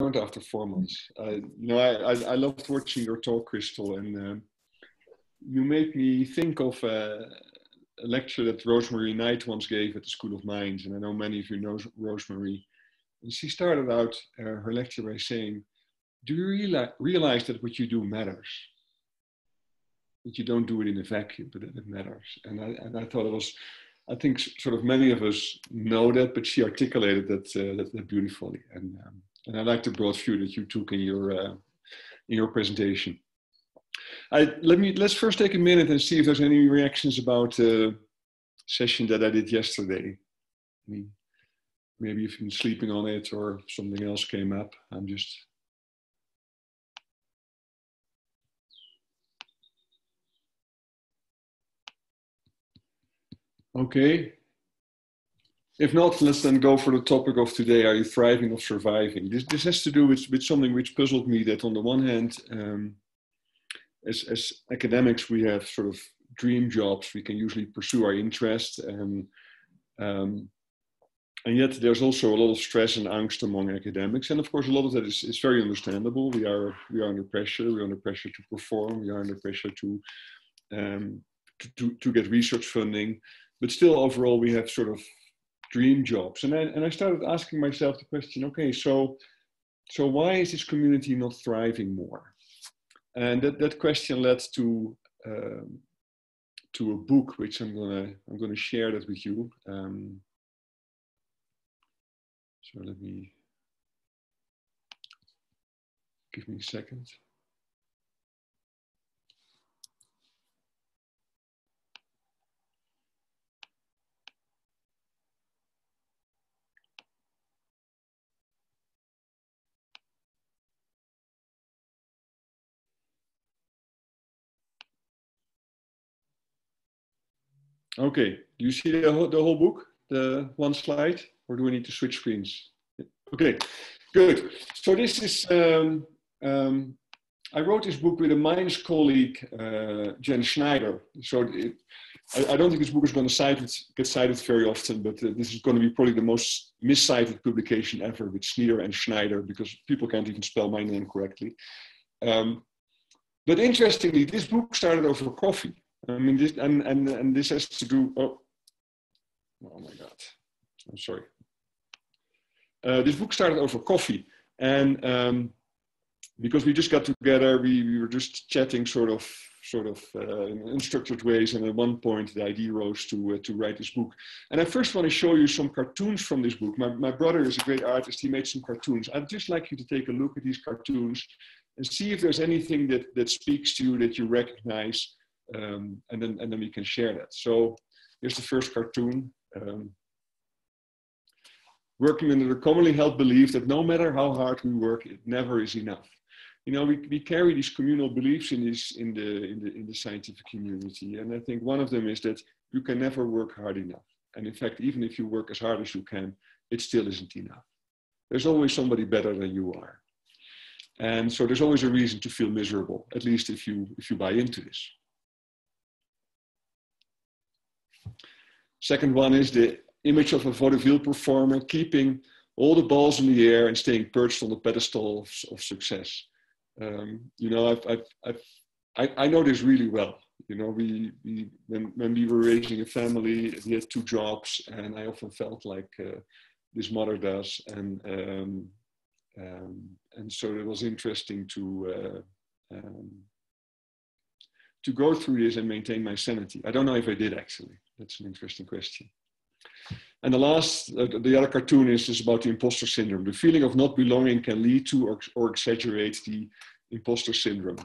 after four months. Uh, know, I, I, I, loved watching your talk, Crystal, and um, you made me think of a, a, lecture that Rosemary Knight once gave at the School of Mines, and I know many of you know Rosemary. And she started out uh, her lecture by saying, "Do you realize, realize that what you do matters? That you don't do it in a vacuum, but that it matters." And I, and I thought it was I think sort of many of us know that, but she articulated that uh, that, that, beautifully, and um, and I like the broad view that you took in your uh, in your presentation. I, let me let's first take a minute and see if there's any reactions about the uh, session that I did yesterday. I mean, maybe you've been sleeping on it or something else came up. I'm just Okay. If not, let's then go for the topic of today. Are you thriving or surviving? This, this has to do with, with something which puzzled me that on the one hand, um, as, as academics, we have sort of dream jobs. We can usually pursue our interests. and um, and yet there's also a lot of stress and angst among academics and of course a lot of that is, is very understandable we are we are under pressure we're under pressure to perform we are under pressure to um, to, to, to, get research funding but still overall we have sort of dream jobs. And I, and I started asking myself the question okay so so why is this community not thriving more? And that, that question led to um, to a book which I'm gonna I'm gonna share that with you. Um, so let me give me a second Okay, do you see the, the whole book, the one slide, or do we need to switch screens? Okay, good. So this is, um, um, I wrote this book with a Mines colleague, uh, Jen Schneider. So it, I, I, don't think this book is going to cited, get cited very often, but uh, this is going to be probably the most miscited publication ever with Snieder and Schneider because people can't even spell my name correctly. Um, but interestingly, this book started over coffee. I mean, this, and, and, and this has to do, oh, oh my God, I'm sorry. Uh, this book started over coffee. And um, because we just got together, we, we were just chatting sort of, sort of uh, in unstructured ways. And at one point, the idea rose to, uh, to write this book. And I first want to show you some cartoons from this book. My, my brother is a great artist. He made some cartoons. I'd just like you to take a look at these cartoons and see if there's anything that, that speaks to you that you recognize um, and then and then we can share that. So here's the first cartoon. Um, working under the commonly held belief that no matter how hard we work, it never is enough. You know, we, we carry these communal beliefs in this in the in the in the scientific community, and I think one of them is that you can never work hard enough. And in fact, even if you work as hard as you can, it still isn't enough. There's always somebody better than you are. And so there's always a reason to feel miserable, at least if you if you buy into this. Second one is the image of a vaudeville performer keeping all the balls in the air and staying perched on the pedestal of, of success. Um, you know, I've, I've, I've, I, I know this really well. You know, we, we when, when we were raising a family, we had two jobs, and I often felt like uh, this mother does, and um, um, and so it was interesting to uh, um, to go through this and maintain my sanity. I don't know if I did actually. That's an interesting question. And the last, uh, the other cartoon is, is about the imposter syndrome. The feeling of not belonging can lead to or, or exaggerate the imposter syndrome.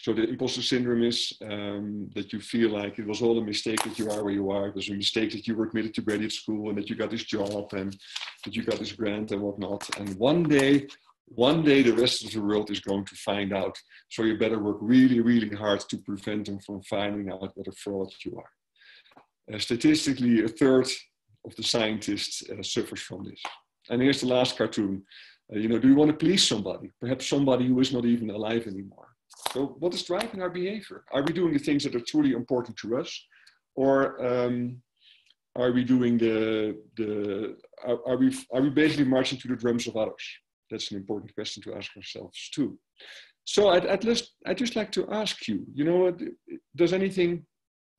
So the imposter syndrome is um, that you feel like it was all a mistake that you are where you are. It was a mistake that you were admitted to graduate school and that you got this job and that you got this grant and whatnot. And one day, one day the rest of the world is going to find out. So you better work really, really hard to prevent them from finding out what a fraud you are. Uh, statistically, a third of the scientists uh, suffers from this. And here's the last cartoon. Uh, you know, do you want to please somebody? Perhaps somebody who is not even alive anymore. So what is driving our behavior? Are we doing the things that are truly important to us? Or um, are we doing the, the are, are, we, are we basically marching to the drums of others? That's an important question to ask ourselves too. So I'd, I'd, just, I'd just like to ask you, you know, what, does anything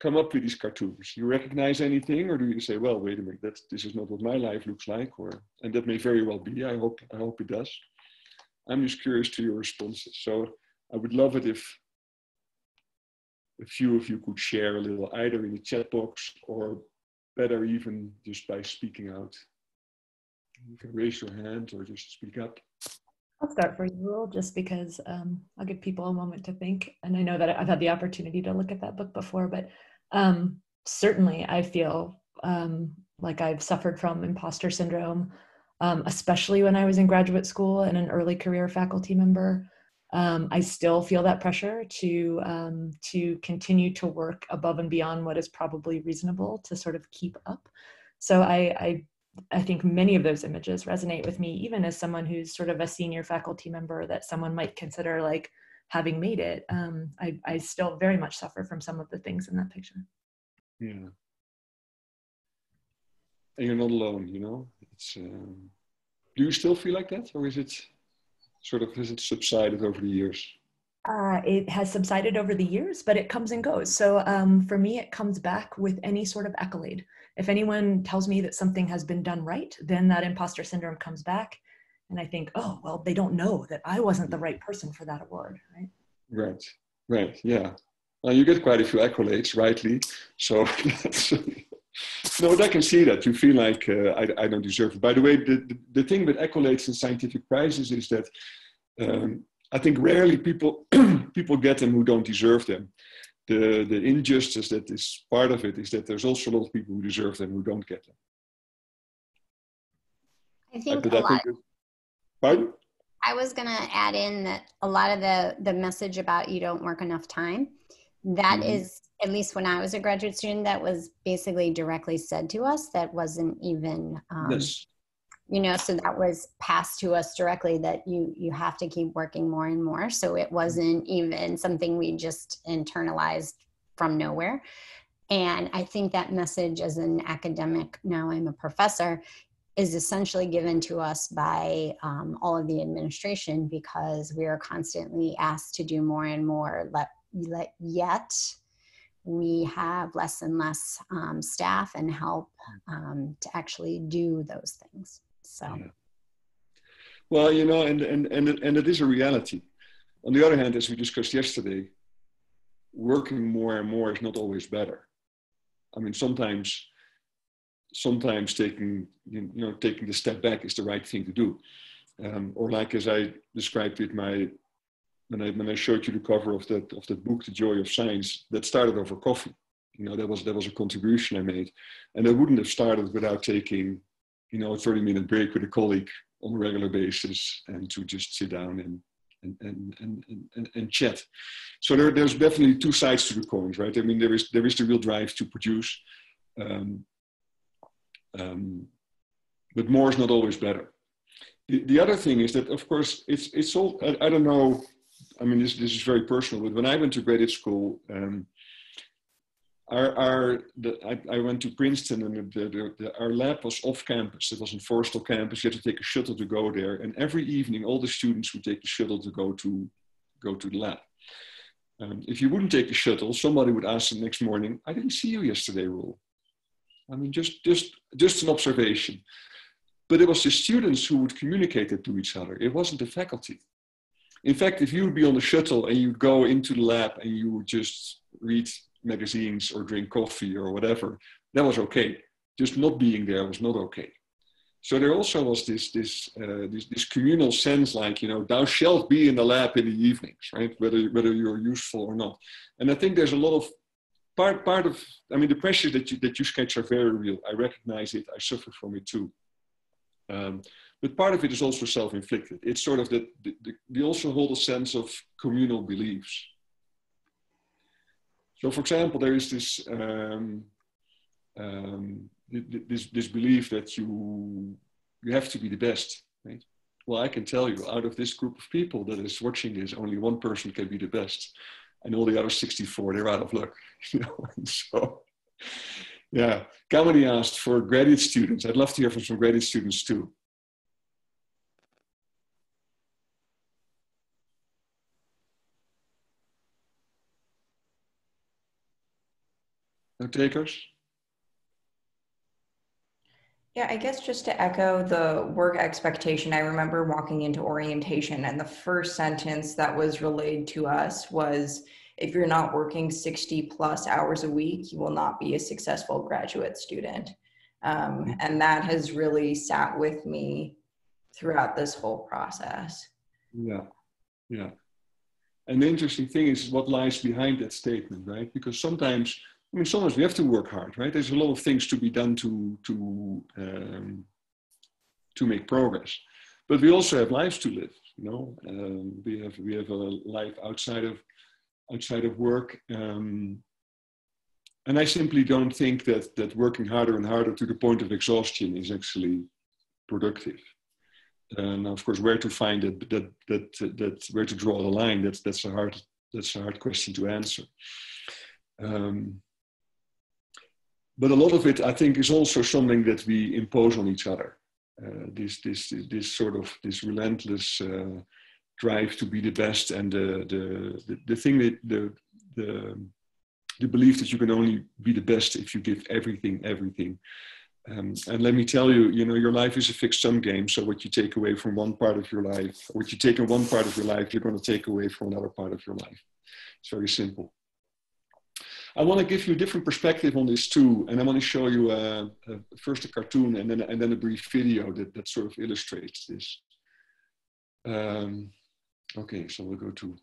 come up with these cartoons? You recognize anything, or do you say, well, wait a minute, that's, this is not what my life looks like, or and that may very well be. I hope I hope it does. I'm just curious to your responses. So I would love it if a few of you could share a little, either in the chat box or better even just by speaking out. You can raise your hand or just speak up. I'll start for you, Roel, just because um, I'll give people a moment to think. And I know that I've had the opportunity to look at that book before, but um, certainly I feel um, like I've suffered from imposter syndrome, um, especially when I was in graduate school and an early career faculty member. Um, I still feel that pressure to um, to continue to work above and beyond what is probably reasonable to sort of keep up. So I, I I think many of those images resonate with me, even as someone who's sort of a senior faculty member that someone might consider like having made it. Um, I, I still very much suffer from some of the things in that picture. Yeah. And you're not alone, you know? It's, um, do you still feel like that? Or is it sort of, has it subsided over the years? Uh, it has subsided over the years, but it comes and goes. So um, for me, it comes back with any sort of accolade. If anyone tells me that something has been done right, then that imposter syndrome comes back. And I think, oh, well, they don't know that I wasn't the right person for that award, right? Right, right, yeah. Well, you get quite a few accolades, rightly. So, no, I can see that. You feel like uh, I, I, don't deserve it. By the way, the, the, the, thing with accolades and scientific prizes is that um, I think rarely people people get them who don't deserve them. The the injustice that is part of it is that there's also a lot of people who deserve them who don't get them. I think a lot. Think pardon? I was going to add in that a lot of the the message about you don't work enough time. That mm-hmm. is at least when I was a graduate student, that was basically directly said to us. That wasn't even um, yes you know so that was passed to us directly that you you have to keep working more and more. So it wasn't even something we just internalized from nowhere. And i think that message as an academic now i'm a professor is essentially given to us by um, all of the administration because we are constantly asked to do more and more. Let, let yet we have less and less um, staff and help um, to actually do those things so. Yeah. Well, you know, and, and, and, and it is a reality. On the other hand, as we discussed yesterday, working more and more is not always better. I mean, sometimes, sometimes taking, you know, taking the step back is the right thing to do. Um, or like as I described with my, when I, when I showed you the cover of that, of that book, The Joy of Science, that started over coffee. You know, that was, that was a contribution I made. And I wouldn't have started without taking you know, a 30 minute break with a colleague on a regular basis and to just sit down and and, and, and, and, and chat. So there, there's definitely two sides to the coins, right? I mean, there is, there is the real drive to produce, um, um, but more is not always better. The, the other thing is that, of course, it's, it's all, I, I don't know, I mean, this, this is very personal, but when I went to graduate school, um, our, our the, I, I, went to Princeton and the, the, our lab was off campus. It was in Forrestal campus. You had to take a shuttle to go there. And every evening, all the students would take the shuttle to go to, go to the lab. Um, if you wouldn't take the shuttle, somebody would ask the next morning, I didn't see you yesterday, Roel." I mean, just, just, just an observation. But it was the students who would communicate it to each other. It wasn't the faculty. In fact, if you would be on the shuttle and you'd go into the lab and you would just read magazines or drink coffee or whatever, that was okay. Just not being there was not okay. So there also was this this, uh, this this communal sense, like you know, thou shalt be in the lab in the evenings, right? Whether whether you're useful or not. And I think there's a lot of part part of. I mean, the pressures that you that you sketch are very real. I recognize it. I suffer from it too. Um, but part of it is also self-inflicted. It's sort of that we also hold a sense of communal beliefs. So, for example, there is this um, um, this this belief that you you have to be the best, right? Well, I can tell you, out of this group of people that is watching this, only one person can be the best, and all the other 64 they're out of luck. You know, so yeah. Kamini asked for graduate students. I'd love to hear from some graduate students too. Takers? Yeah, I guess just to echo the work expectation, I remember walking into orientation, and the first sentence that was relayed to us was if you're not working 60 plus hours a week, you will not be a successful graduate student. Um, mm-hmm. and that has really sat with me throughout this whole process. Yeah, yeah. And the interesting thing is what lies behind that statement, right? Because sometimes I mean, sometimes we have to work hard, right? There's a lot of things to be done to to um, to make progress, but we also have lives to live. You know, um, we have we have a life outside of outside of work, um, and I simply don't think that that working harder and harder to the point of exhaustion is actually productive. And of course, where to find it, that that that that where to draw the line that's that's a hard that's a hard question to answer. Um, but a lot of it, I think, is also something that we impose on each other. Uh, this, this, this sort of this relentless uh, drive to be the best, and the, the, the, the thing that the, the, the belief that you can only be the best if you give everything, everything. Um, and let me tell you, you know, your life is a fixed sum game. So what you take away from one part of your life, what you take in one part of your life, you're going to take away from another part of your life. It's very simple. I want to give you a different perspective on this too, and I want to show you uh, uh, first a cartoon and then and then a brief video that that sort of illustrates this. Um, okay, so we'll go to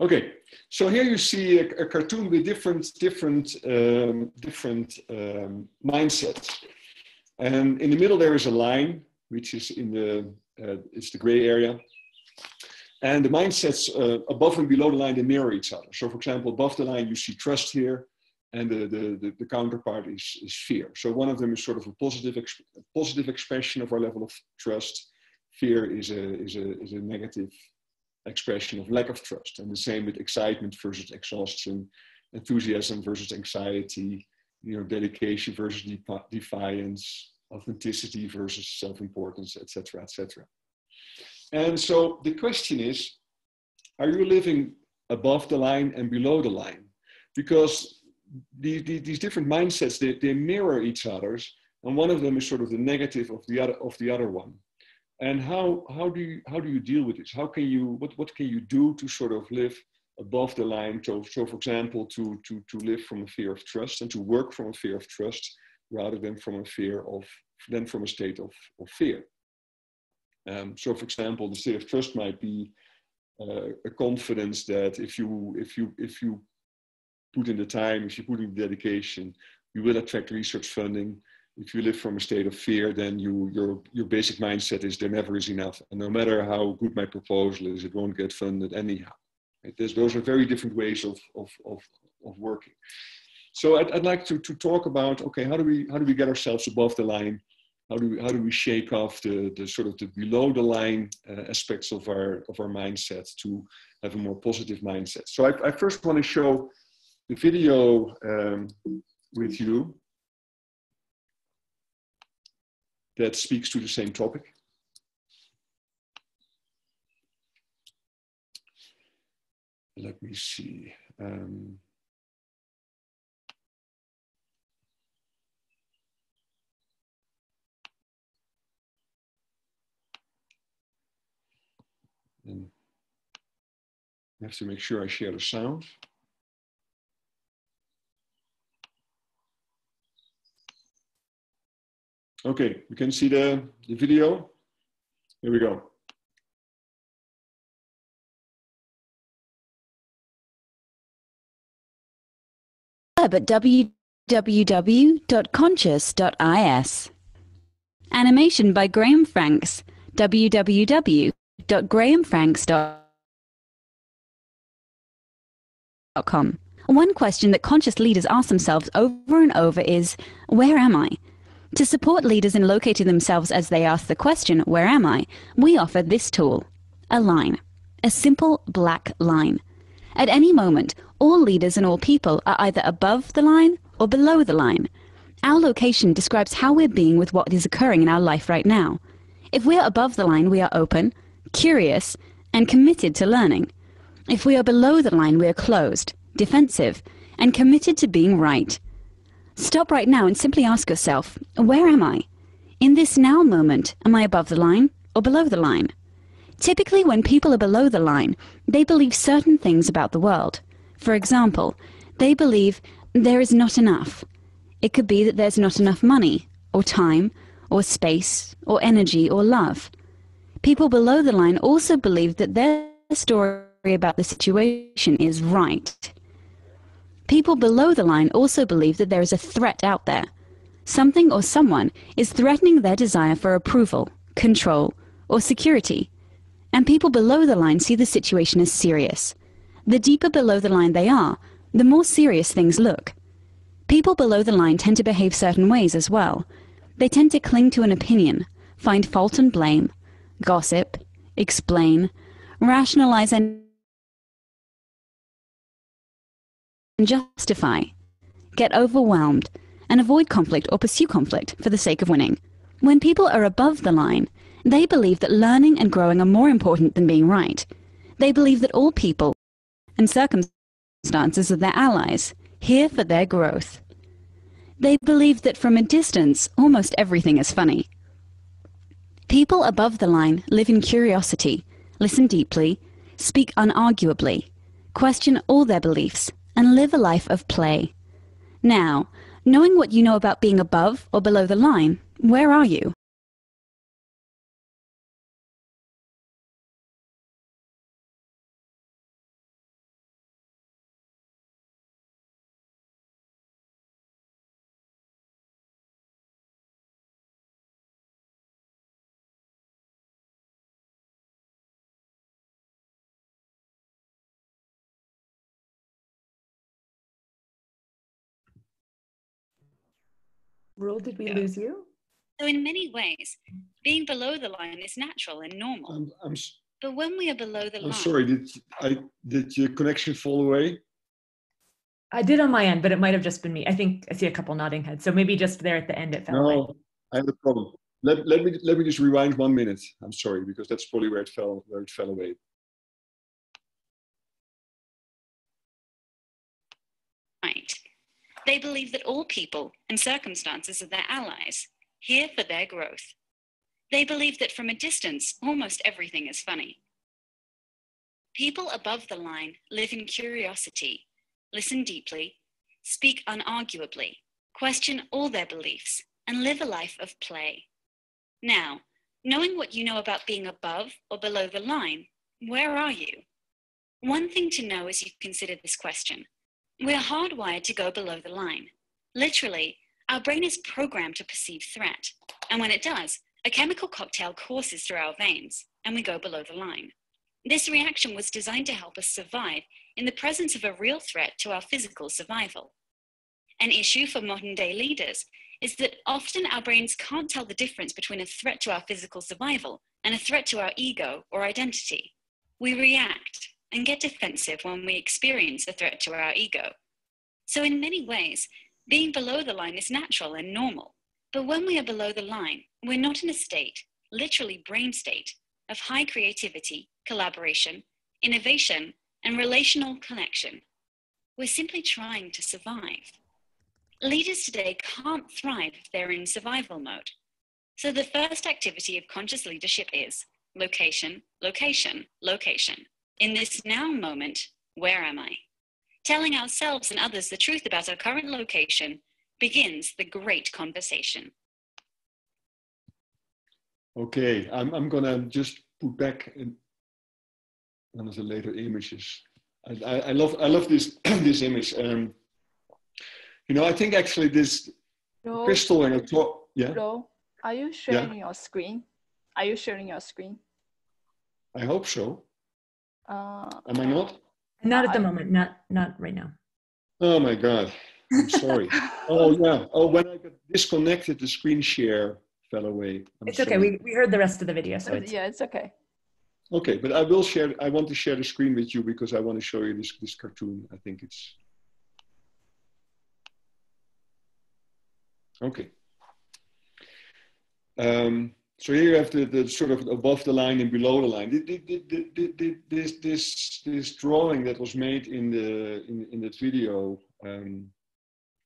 Okay, so here you see a, a cartoon with different, different, um, different um, mindsets. And in the middle there is a line, which is in the, uh, it's the gray area. And the mindsets uh, above and below the line, they mirror each other. So for example, above the line, you see trust here, and the, the, the, the counterpart is, is fear. So one of them is sort of a positive, exp positive expression of our level of trust. Fear is a, is a, is a negative expression of lack of trust. And the same with excitement versus exhaustion, enthusiasm versus anxiety, you know, dedication versus defiance, authenticity versus self-importance, etc., etc. And so the question is, are you living above the line and below the line? Because the, the, these different mindsets, they, they mirror each other's, and one of them is sort of the negative of the other, of the other one and how how do you how do you deal with this? How can you what what can you do to sort of live above the line? So so for example to to to live from a fear of trust and to work from a fear of trust rather than from a fear of than from a state of, of fear. Um, so for example the state of trust might be uh, a confidence that if you if you if you put in the time if you put in the dedication you will attract research funding if you live from a state of fear, then you, your, your basic mindset is there never is enough. And no matter how good my proposal is, it won't get funded anyhow. Right? those are very different ways of, of, of, of working. So I'd, I'd like to, to talk about, okay, how do we, how do we get ourselves above the line? How do we, how do we shake off the, the sort of the below the line uh, aspects of our, of our mindset to have a more positive mindset? So I, I first want to show the video um, with you that speaks to the same topic. Let me see. Um, and I have to make sure I share the sound. Okay, you can see the, the video. Here we go. At www.conscious.is. Animation by Graham Franks. www.grahamfranks.com. One question that conscious leaders ask themselves over and over is, Where am I? To support leaders in locating themselves as they ask the question, Where am I? we offer this tool a line, a simple black line. At any moment, all leaders and all people are either above the line or below the line. Our location describes how we're being with what is occurring in our life right now. If we are above the line, we are open, curious, and committed to learning. If we are below the line, we are closed, defensive, and committed to being right. Stop right now and simply ask yourself, where am I? In this now moment, am I above the line or below the line? Typically, when people are below the line, they believe certain things about the world. For example, they believe there is not enough. It could be that there's not enough money, or time, or space, or energy, or love. People below the line also believe that their story about the situation is right. People below the line also believe that there is a threat out there. Something or someone is threatening their desire for approval, control, or security and people below the line see the situation as serious. The deeper below the line they are, the more serious things look. People below the line tend to behave certain ways as well. They tend to cling to an opinion, find fault and blame, gossip, explain, rationalize and justify, get overwhelmed, and avoid conflict or pursue conflict for the sake of winning. When people are above the line, they believe that learning and growing are more important than being right. They believe that all people and circumstances are their allies, here for their growth. They believe that from a distance, almost everything is funny. People above the line live in curiosity, listen deeply, speak unarguably, question all their beliefs, and live a life of play. Now, knowing what you know about being above or below the line, where are you? Roel, did we Yeah. lose you? So, in many ways, being below the line is natural and normal. I'm, I'm, s- But when we are below the I'm line, sorry, did, I, did your connection fall away? I did on my end, but it might have just been me. I think I see a couple nodding heads. So maybe just there at the end it fell away. No, I have a problem. Let, let me let me just rewind one minute. I'm sorry because that's probably where it fell where it fell away. right, they believe that all people and circumstances are their allies, here for their growth. They believe that from a distance, almost everything is funny. People above the line live in curiosity, listen deeply, speak unarguably, question all their beliefs, and live a life of play. Now, knowing what you know about being above or below the line, where are you? One thing to know as you consider this question we're hardwired to go below the line. Literally, our brain is programmed to perceive threat. And when it does, a chemical cocktail courses through our veins, and we go below the line. This reaction was designed to help us survive in the presence of a real threat to our physical survival. An issue for modern day leaders is that often our brains can't tell the difference between a threat to our physical survival and a threat to our ego or identity. We react and get defensive when we experience a threat to our ego. So, in many ways, being below the line is natural and normal. But when we are below the line, we're not in a state, literally brain state, of high creativity, collaboration, innovation, and relational connection. We're simply trying to survive. Leaders today can't thrive if they're in survival mode. So, the first activity of conscious leadership is location, location, location. In this now moment, where am I? Telling ourselves and others the truth about our current location begins the great conversation. Okay, I'm I'm gonna just put back in one of the later images. I, I, I love I love this this image. Um, you know, I think actually this Ro, crystal and a talk. Yeah, Ro, are you sharing your screen? Are you sharing your screen? I hope so. Uh, Am I not? Not at the I- moment. Not not right now. Oh my God. I'm sorry. oh yeah. Oh, when I got disconnected, the screen share fell away. I'm it's okay. sorry. We, we heard the rest of the video, so it's yeah, it's okay. Okay, but I will share. I want to share the screen with you because I want to show you this this cartoon. I think it's okay. Um, so here you have the, the sort of above the line and below the line. This this this drawing that was made in the in in that video, um,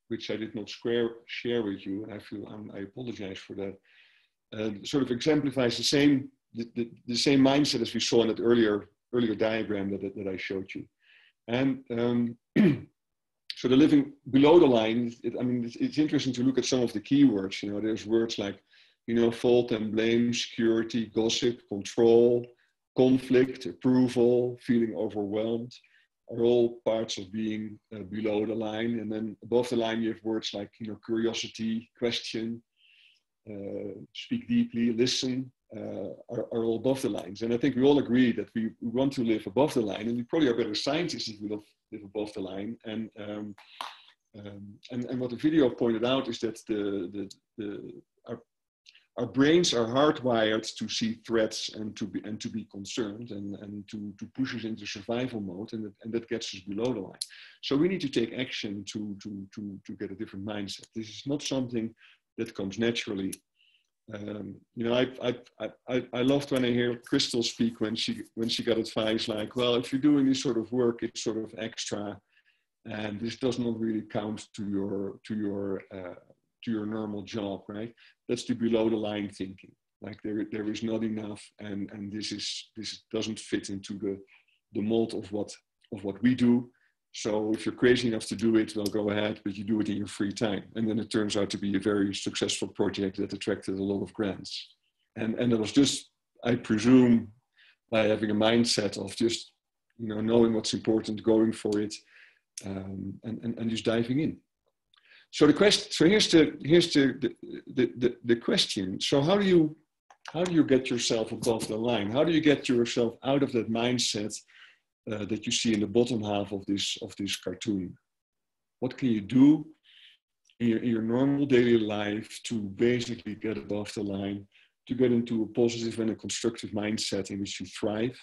which I did not square, share with you, I feel I'm, i apologize for that. Uh, sort of exemplifies the same the, the, the, same mindset as we saw in that earlier earlier diagram that, that I showed you. And um, so the living below the line, it, I mean, it's, it's, interesting to look at some of the keywords. You know, there's words like, you know, fault and blame, security, gossip, control, conflict, approval, feeling overwhelmed are all parts of being uh, below the line. And then above the line, you have words like, you know, curiosity, question, uh, speak deeply, listen, uh, are, are, all above the lines. And I think we all agree that we, want to live above the line, and we probably are better scientists if we live, live above the line. And, um, um, and, and what the video pointed out is that the, the, the, our, brains are hardwired to see threats and to be, and to be concerned and, and to, to push us into survival mode, and that, and that gets us below the line. So we need to take action to, to, to, to get a different mindset. This is not something that comes naturally um, you know, I, I, I, I loved when I hear Crystal speak when she, when she got advice like, well, if you're doing this sort of work, it's sort of extra and this does not really count to your, to your, uh, to your normal job, right? That's the below the line thinking. Like there, there is not enough and, and this is, this doesn't fit into the, the mold of what, of what we do. So if you're crazy enough to do it, well, go ahead, but you do it in your free time. And then it turns out to be a very successful project that attracted a lot of grants. And, and it was just, I presume, by having a mindset of just, you know, knowing what's important, going for it, um, and, and, and just diving in. So the question, so here's the, here's the, the, the, the, question. So how do you, how do you get yourself above the line? How do you get yourself out of that mindset uh, that you see in the bottom half of this of this cartoon. What can you do in your, in your normal daily life to basically get above the line, to get into a positive and a constructive mindset in which you thrive,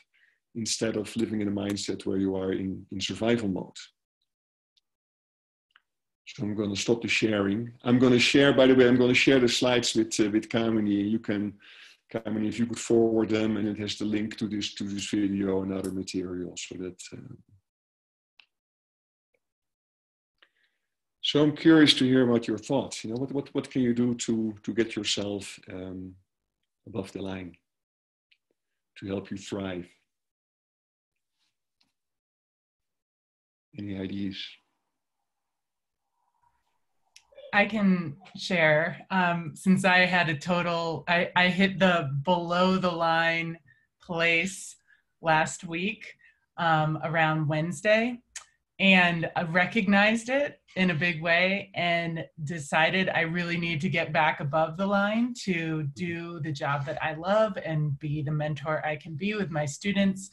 instead of living in a mindset where you are in, in survival mode? So I'm going to stop the sharing. I'm going to share, by the way, I'm going to share the slides with uh, with Kamini. You can I mean, if you could forward them and it has the link to this to this video and other materials so that uh, so I'm curious to hear about your thoughts. You know, what what what can you do to to get yourself um, above the line to help you thrive? Any ideas? I can share um, since I had a total, I, I hit the below the line place last week um, around Wednesday and I recognized it in a big way and decided I really need to get back above the line to do the job that I love and be the mentor I can be with my students.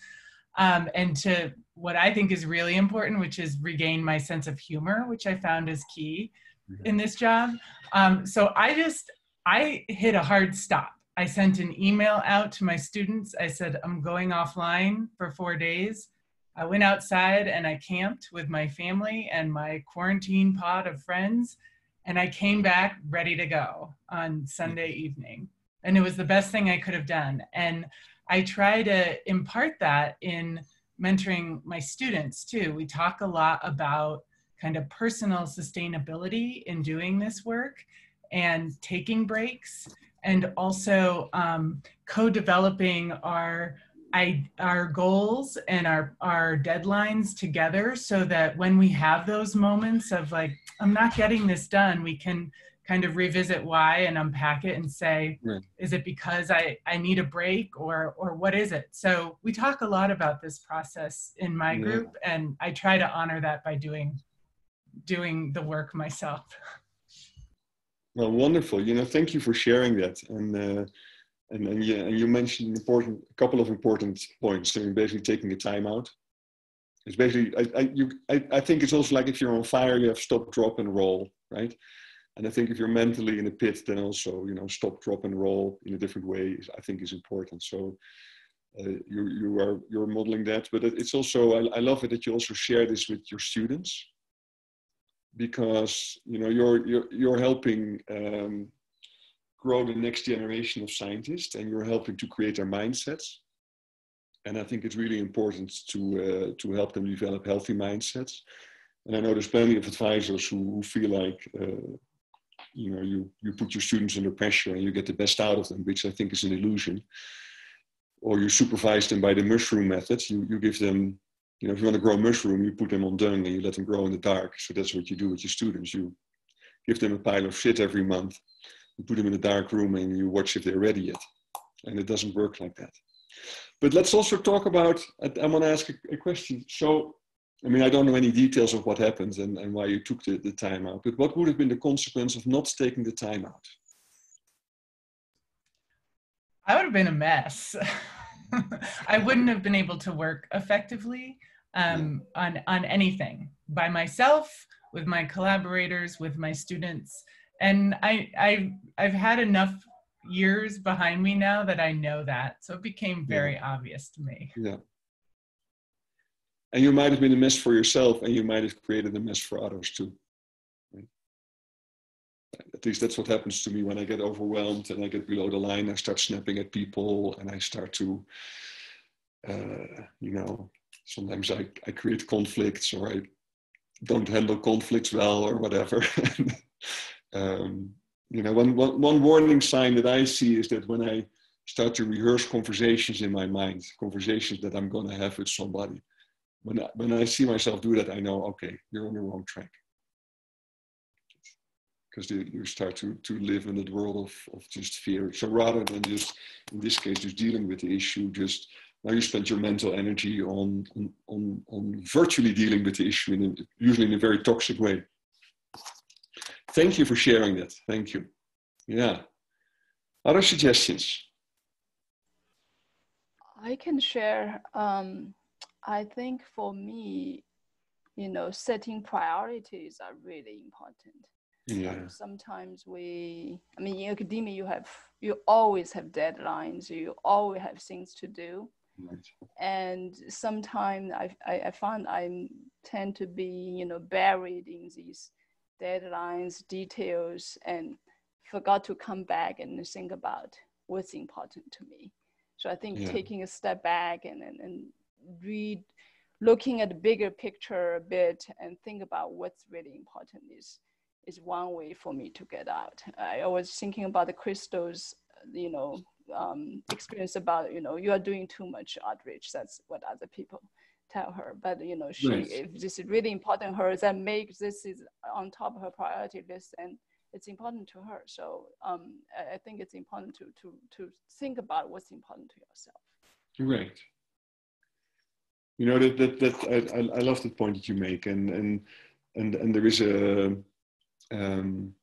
Um, and to what I think is really important, which is regain my sense of humor, which I found is key in this job. Um, so I just, I hit a hard stop. I sent an email out to my students. I said, I'm going offline for four days. I went outside and I camped with my family and my quarantine pod of friends. And I came back ready to go on Sunday evening. And it was the best thing I could have done. And I try to impart that in mentoring my students too. We talk a lot about kind of personal sustainability in doing this work and taking breaks and also um, co-developing our I, our goals and our our deadlines together so that when we have those moments of like i'm not getting this done we can kind of revisit why and unpack it and say right. is it because i i need a break or or what is it so we talk a lot about this process in my yeah. group and i try to honor that by doing doing the work myself. Well, wonderful. You know, thank you for sharing that. And uh, and and you, and you mentioned important a couple of important points. Mean, basically taking a time out it's basically I, I, you, I, I think it's also like if you're on fire you have stop drop and roll right and i think if you're mentally in a pit then also you know stop drop and roll in a different way Is, i think is important so uh, you you are you're modeling that but it's also I, I love it that you also share this with your students because you know you're you're you're helping um, grow the next generation of scientists and you're helping to create their mindsets. And i think it's really important to uh, to help them develop healthy mindsets. And i know there's plenty of advisors who, who feel like uh, you know you you put your students under pressure and you get the best out of them which i think is an illusion. Or you supervise them by the mushroom methods you you give them you know if you want to grow a mushroom you put them on dung and you let them grow in the dark so that's what you do with your students you give them a pile of shit every month you put them in a dark room and you watch if they're ready yet. And it doesn't work like that. But let's also talk about, I, want to ask a, question. So, I mean, I don't know any details of what happened and, and why you took the, the time out, but what would have been the consequence of not taking the time out? I would have been a mess. I wouldn't have been able to work effectively um, on, on anything by myself, with my collaborators, with my students and I I I've had enough years behind me now that I know that. So it became very yeah. obvious to me. Yeah. And you might have been a mess for yourself and you might have created a mess for others too. At least that's what happens to me when I get overwhelmed and I get below the line. I start snapping at people and I start to, uh, you know, sometimes I, I create conflicts or I don't handle conflicts well or whatever. um, you know, one, one, one warning sign that I see is that when I start to rehearse conversations in my mind, conversations that I'm going to have with somebody, when I, when I see myself do that, I know, okay, you're on the wrong track. Because you start to, to live in that world of, of just fear. So rather than just, in this case, just dealing with the issue, just now you spend your mental energy on, on, on, on virtually dealing with the issue, in a, usually in a very toxic way thank you for sharing that. Thank you. Yeah. Other suggestions? I can share. Um, I think for me, you know, setting priorities are really important. Yeah. Um, sometimes we, I mean, in academia, you have, you always have deadlines. You always have things to do. And sometimes I, I, I find I tend to be, you know, buried in these deadlines, details, and forgot to come back and think about what's important to me. So I think yeah. taking a step back and, and, and read, looking at the bigger picture a bit and think about what's really important is, is one way for me to get out. I was thinking about the crystals, you know, um, experience about, you know, you are doing too much outreach. That's what other people tell her. But you know she nice. if this is really important to her that make this is on top of her priority list and it's important to her. So um, I, think it's important to to to think about what's important to yourself. Right you know that that, that I, I love the point that you make. And and and and there is a um,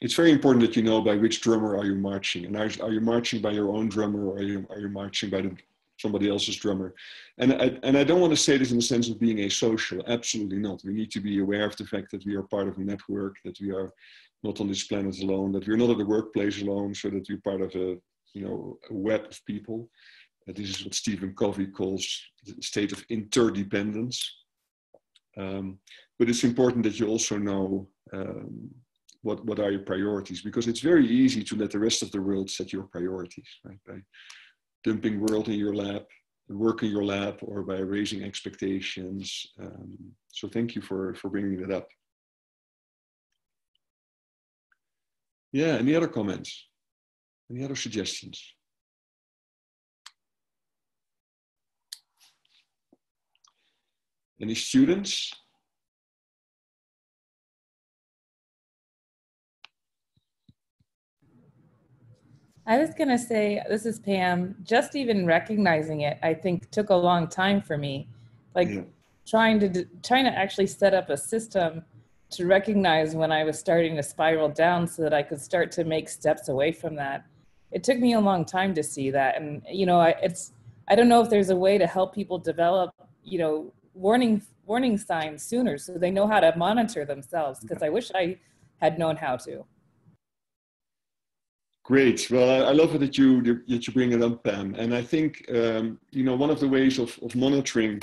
it's very important that you know by which drummer are you marching and are, are you marching by your own drummer or are you, are you marching by the somebody else's drummer. And I, and I don't want to say this in the sense of being asocial, absolutely not. We need to be aware of the fact that we are part of a network, that we are not on this planet alone, that we're not at the workplace alone, so that we're part of a, you know, a web of people. Uh, this is what Stephen Covey calls the state of interdependence. Um, but it's important that you also know um, what, what are your priorities, because it's very easy to let the rest of the world set your priorities, right? By dumping world in your lap, work in your lap, or by raising expectations. Um, so thank you for, for bringing that up. Yeah, any other comments? Any other suggestions? Any students? I was going to say, this is Pam, just even recognizing it, I think took a long time for me. Like yeah. trying to, trying to actually set up a system to recognize when I was starting to spiral down so that I could start to make steps away from that. It took me a long time to see that. And, you know, I, it's, I don't know if there's a way to help people develop you know, warning warning signs sooner so they know how to monitor themselves because I wish I had known how to. Great. Well, I love it that you that you bring it up, Pam. And I think um, you know one of the ways of, of monitoring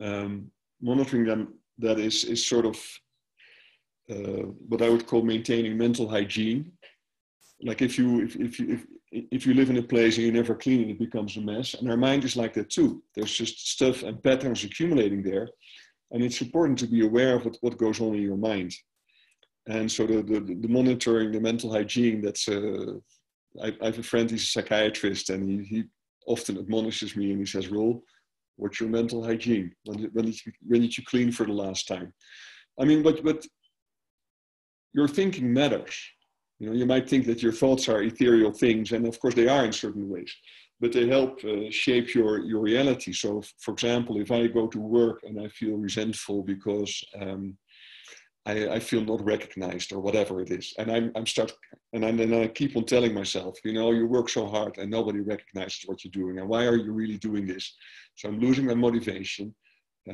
um, monitoring them that is is sort of uh, what I would call maintaining mental hygiene. Like if you if, if you if, if you live in a place and you never clean it, it becomes a mess. And our mind is like that too. There's just stuff and patterns accumulating there. And it's important to be aware of what, what goes on in your mind. And so the, the, the monitoring, the mental hygiene, that's, uh, I, I, have a friend, he's a psychiatrist, and he, he often admonishes me and he says, Roel, what's your mental hygiene? When, when, did you, when did you clean for the last time? I mean, but, but your thinking matters. You know, you might think that your thoughts are ethereal things, and of course they are in certain ways, but they help uh, shape your, your reality. So, for example, if I go to work and I feel resentful because um, I, I, feel not recognized or whatever it is, and I'm, I'm start and, I'm, and I keep on telling myself, you know, you work so hard and nobody recognizes what you're doing, and why are you really doing this? So I'm losing my motivation.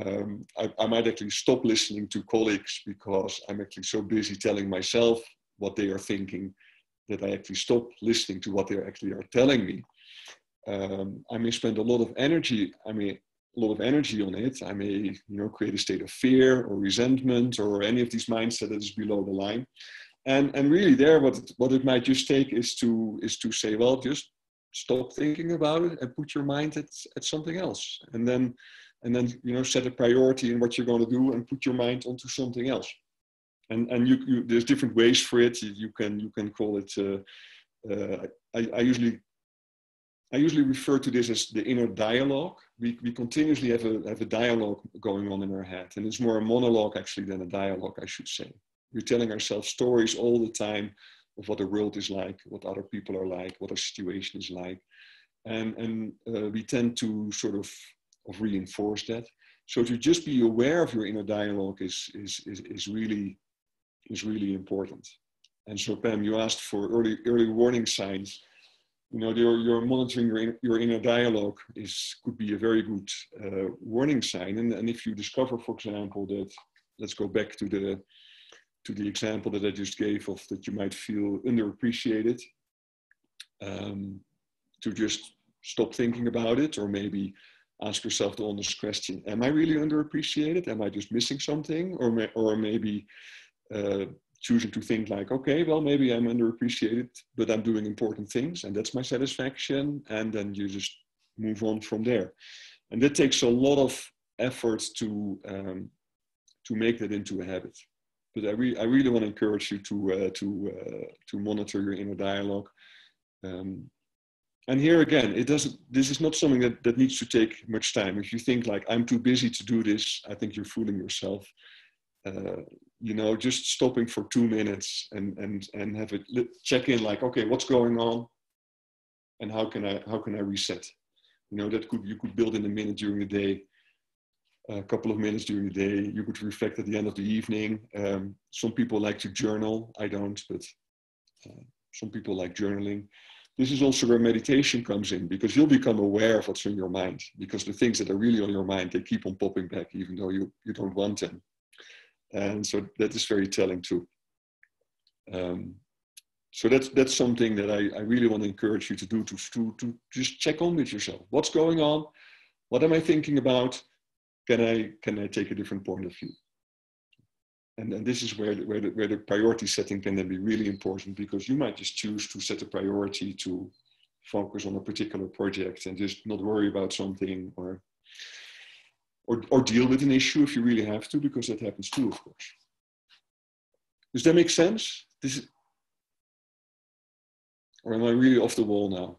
Um, I, I might actually stop listening to colleagues because I'm actually so busy telling myself what they are thinking, that I actually stop listening to what they actually are telling me. Um, I may spend a lot of energy, I a lot of energy on it. I may, you know, create a state of fear or resentment or any of these mindsets that is below the line. And and really there what what it might just take is to is to say, well, just stop thinking about it and put your mind at, at something else. And then and then you know set a priority in what you're going to do and put your mind onto something else and and you, you, there's different ways for it. You can you can call it. Uh, uh, I, I, usually I usually refer to this as the inner dialogue. We we continuously have a have a dialogue going on in our head, and it's more a monologue actually than a dialogue, I should say. We're telling ourselves stories all the time of what the world is like, what other people are like, what our situation is like, and and uh, we tend to sort of of reinforce that. So to just be aware of your inner dialogue is is is, is really is really important. And so, Pam, you asked for early early warning signs. You know, you're, you're monitoring your, your inner dialogue is could be a very good uh, warning sign. And, and if you discover, for example, that let's go back to the to the example that I just gave of that you might feel underappreciated, um, to just stop thinking about it, or maybe ask yourself the honest question: Am I really underappreciated? Am I just missing something, or may, or maybe uh, choosing to think like, okay, well, maybe I'm underappreciated, but I'm doing important things and that's my satisfaction. And then you just move on from there. And that takes a lot of effort to, um, to make that into a habit. But I, re- I really want to encourage you to, uh, to, uh, to monitor your inner dialogue. Um, and here again, it doesn't, this is not something that, that needs to take much time. If you think like, I'm too busy to do this, I think you're fooling yourself. Uh, you know, just stopping for two minutes and and and have a check in like, okay, what's going on, and how can I how can I reset? You know, that could you could build in a minute during the day, a couple of minutes during the day. You could reflect at the end of the evening. Um, some people like to journal. I don't, but uh, some people like journaling. This is also where meditation comes in because you'll become aware of what's in your mind because the things that are really on your mind they keep on popping back even though you you don't want them and so that is very telling too. Um, so that's that's something that I, I really want to encourage you to do to, to, to just check on with yourself. What's going on? What am I thinking about? Can I can I take a different point of view? And, and this is where the, where, the, where the priority setting can then be really important because you might just choose to set a priority to focus on a particular project and just not worry about something or or, or deal with an issue if you really have to, because that happens too, of course. Does that make sense? This is, or am I really off the wall now?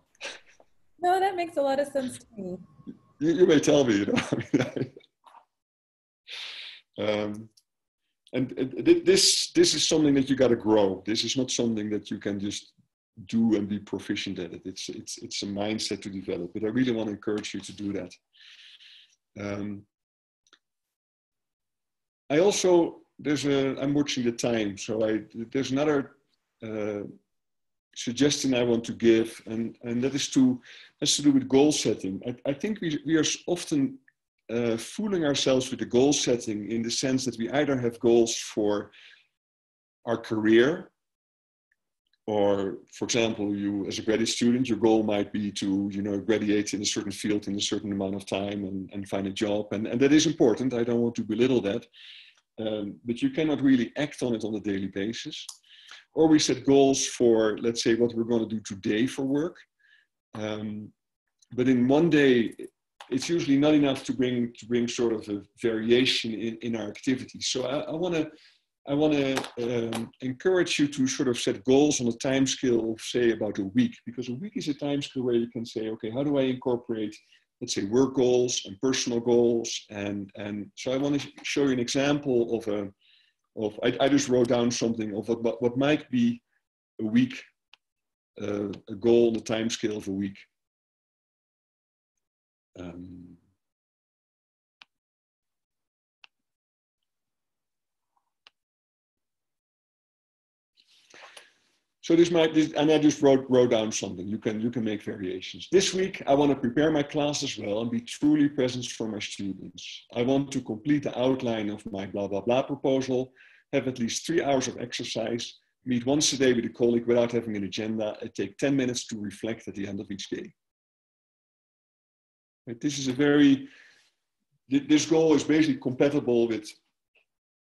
No, that makes a lot of sense to me. You, you may tell me, you know. um, and this this is something that you got to grow. This is not something that you can just do and be proficient at it. It's it's it's a mindset to develop. But I really want to encourage you to do that. Um, I also there's a I'm watching the time, so I there's another uh, suggestion I want to give, and and that is to has to do with goal setting. I, I think we we are often uh, fooling ourselves with the goal setting in the sense that we either have goals for our career or for example you as a graduate student your goal might be to you know graduate in a certain field in a certain amount of time and, and find a job. And, and that is important. I don't want to belittle that. Um, but you cannot really act on it on a daily basis. Or we set goals for let's say what we're going to do today for work. Um, but in one day it's usually not enough to bring to bring sort of a variation in, in our activities so i, I want to I want to um, encourage you to sort of set goals on a time scale of say about a week, because a week is a time scale where you can say, okay, how do I incorporate, let's say, work goals and personal goals, and and so I want to show you an example of a of I, I just wrote down something of what what might be a week, uh, a goal on the time scale of a week. Um, So this might, this, and I just wrote, wrote down something. You can, you can make variations. This week, I want to prepare my class as well and be truly present for my students. I want to complete the outline of my blah, blah, blah proposal, have at least three hours of exercise, meet once a day with a colleague without having an agenda, and take 10 minutes to reflect at the end of each day. Right? This is a very, this goal is basically compatible with,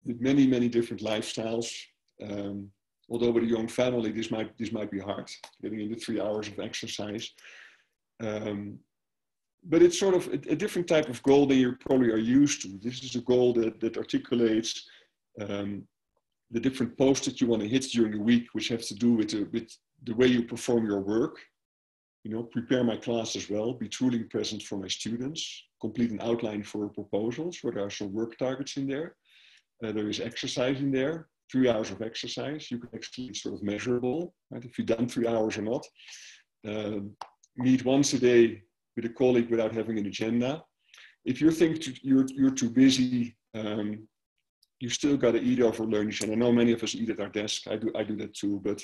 with many, many different lifestyles. Um, although with a young family, this might this might be hard, getting into three hours of exercise. Um, but it's sort of a, a, different type of goal than you probably are used to. This is a goal that, that articulates um, the different posts that you want to hit during the week, which have to do with the, with the way you perform your work. You know, prepare my class as well, be truly present for my students, complete an outline for proposals where there are some work targets in there. Uh, there is exercise in there, three hours of exercise. You can actually sort of measurable, right? If you've done three hours or not. Um, meet once a day with a colleague without having an agenda. If you think you're, you're too busy, um, you still got to eat over lunch. And I know many of us eat at our desk. I do, I do that too. But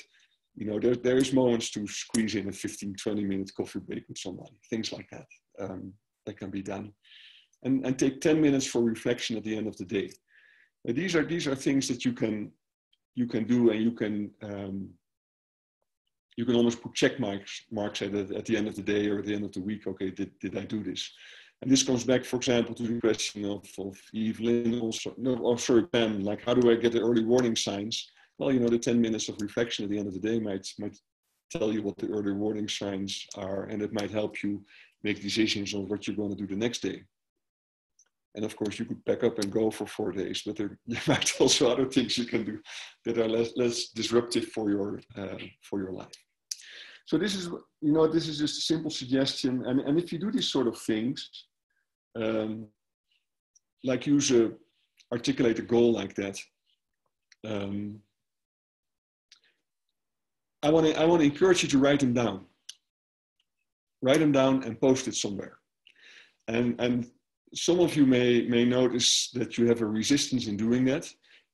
you know, there, there is moments to squeeze in a 15, 20 minute coffee break with somebody, things like that. Um, that can be done. And, and take 10 minutes for reflection at the end of the day these are these are things that you can you can do and you can um, you can almost put check marks marks at at the end of the day or at the end of the week. Okay did, did i do this? And this comes back for example to the question of, of evelyn also no oh, sorry ben like how do i get the early warning signs? Well you know the 10 minutes of reflection at the end of the day might might tell you what the early warning signs are and it might help you make decisions on what you're going to do the next day and of course, you could pack up and go for four days, but there, there might also other things you can do that are less, less disruptive for your, uh, for your life. So this is, you know, this is just a simple suggestion. And, and if you do these sort of things, um, like use a, articulate a goal like that, um, I want to I want to encourage you to write them down. Write them down and post it somewhere. And and some of you may, may notice that you have a resistance in doing that.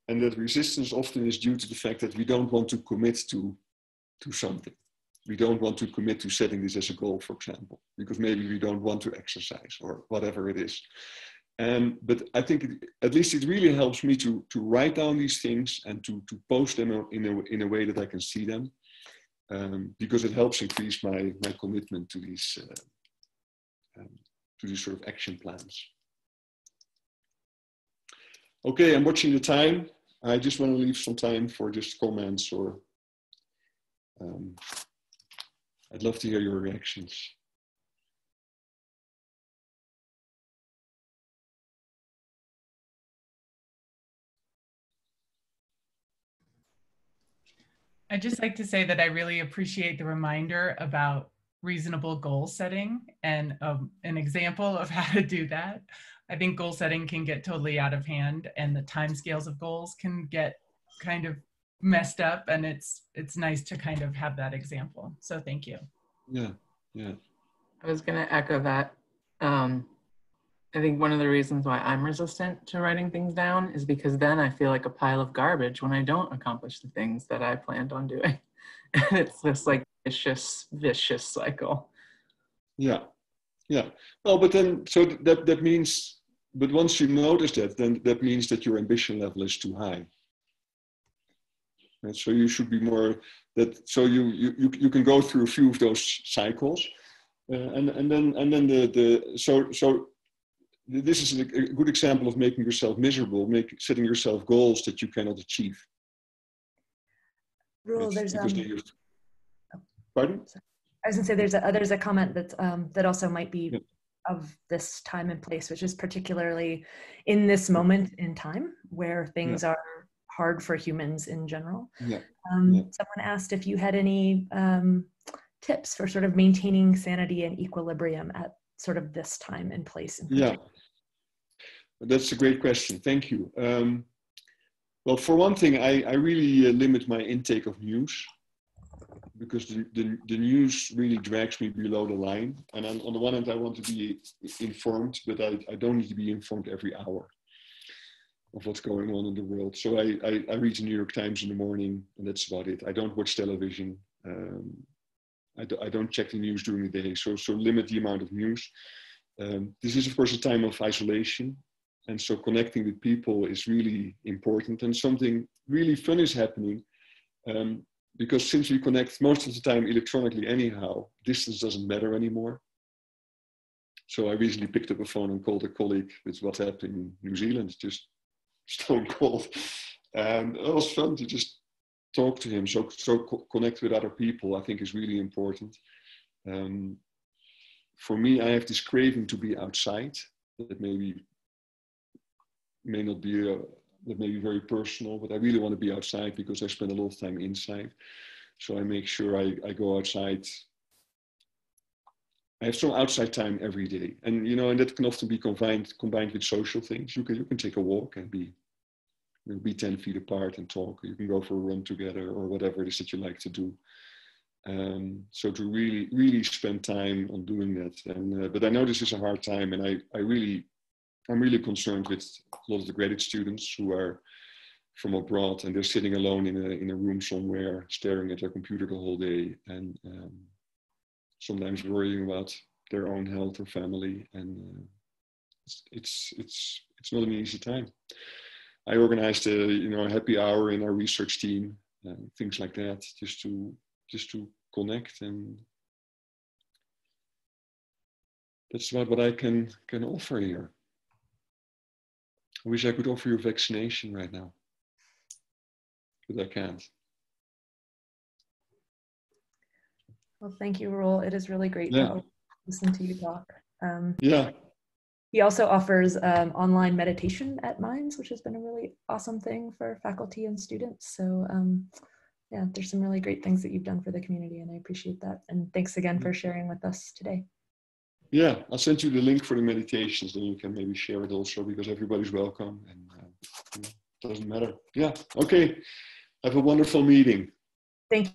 And that resistance often is due to the fact that we don't want to commit to, to something. We don't want to commit to setting this as a goal, for example, because maybe we don't want to exercise or whatever it is. And, but I think it, at least it really helps me to, to write down these things and to, to post them in a, in a way that I can see them. Um, because it helps increase my, my commitment to these uh, um, to these sort of action plans. Okay, I'm watching the time. I just want to leave some time for just comments or um, I'd love to hear your reactions. I'd just like to say that I really appreciate the reminder about reasonable goal setting and um, an example of how to do that. I think goal setting can get totally out of hand and the time scales of goals can get kind of messed up and it's it's nice to kind of have that example. So thank you. Yeah, yeah. I was going to echo that. Um, I think one of the reasons why I'm resistant to writing things down is because then I feel like a pile of garbage when I don't accomplish the things that I planned on doing. and it's just like vicious, vicious cycle. Yeah, yeah. Well, but then, so that, that means but once you notice that, then that means that your ambition level is too high. And so you should be more that. So you you you can go through a few of those cycles, uh, and and then and then the the so so this is a, good example of making yourself miserable, make setting yourself goals that you cannot achieve. Roel, there's um, pardon. I was gonna say there's a there's a comment that um, that also might be yeah of this time and place, which is particularly in this moment in time where things yeah. are hard for humans in general. Yeah. Um, yeah. Someone asked if you had any um, tips for sort of maintaining sanity and equilibrium at sort of this time and place. yeah, that's a great question. Thank you. Um, well, for one thing, I, I really uh, limit my intake of news because the, the, the, news really drags me below the line. And on, on the one hand, I want to be informed, but I, I don't need to be informed every hour of what's going on in the world. So I, I, I, read the New York Times in the morning, and that's about it. I don't watch television. Um, I, do, I don't check the news during the day. So, so limit the amount of news. Um, this is, of course, a time of isolation. And so connecting with people is really important. And something really fun is happening. Um, because since we connect most of the time electronically anyhow, distance doesn't matter anymore. So I recently picked up a phone and called a colleague with WhatsApp in New Zealand, just stone cold. And it was fun to just talk to him. So, so co- connect with other people, I think is really important. Um, for me, I have this craving to be outside. That maybe may not be a, that may be very personal, but I really want to be outside because I spend a lot of time inside. So I make sure I, I go outside. I have some outside time every day. And you know, and that can often be combined combined with social things. You can you can take a walk and be you know, be 10 feet apart and talk. You can go for a run together or whatever it is that you like to do. Um, so to really, really spend time on doing that. And, uh, but I know this is a hard time and I, I really I'm really concerned with a lot of the graduate students who are from abroad and they're sitting alone in a, in a room somewhere, staring at their computer the whole day and um, sometimes worrying about their own health or family. And uh, it's, it's, it's, it's not an easy time. I organized a, you know, a happy hour in our research team, uh, things like that, just to, just to connect and that's about what I can, can offer here. I wish I could offer you vaccination right now, but I can't. Well, thank you, Roel. It is really great yeah. to listen to you talk. Um, yeah. He also offers um, online meditation at Mines, which has been a really awesome thing for faculty and students. So um, yeah, there's some really great things that you've done for the community and I appreciate that. And thanks again for sharing with us today. Yeah, I'll send you the link for the meditations, then you can maybe share it also because everybody's welcome and uh, doesn't matter. Yeah, okay. Have a wonderful meeting. Thank you.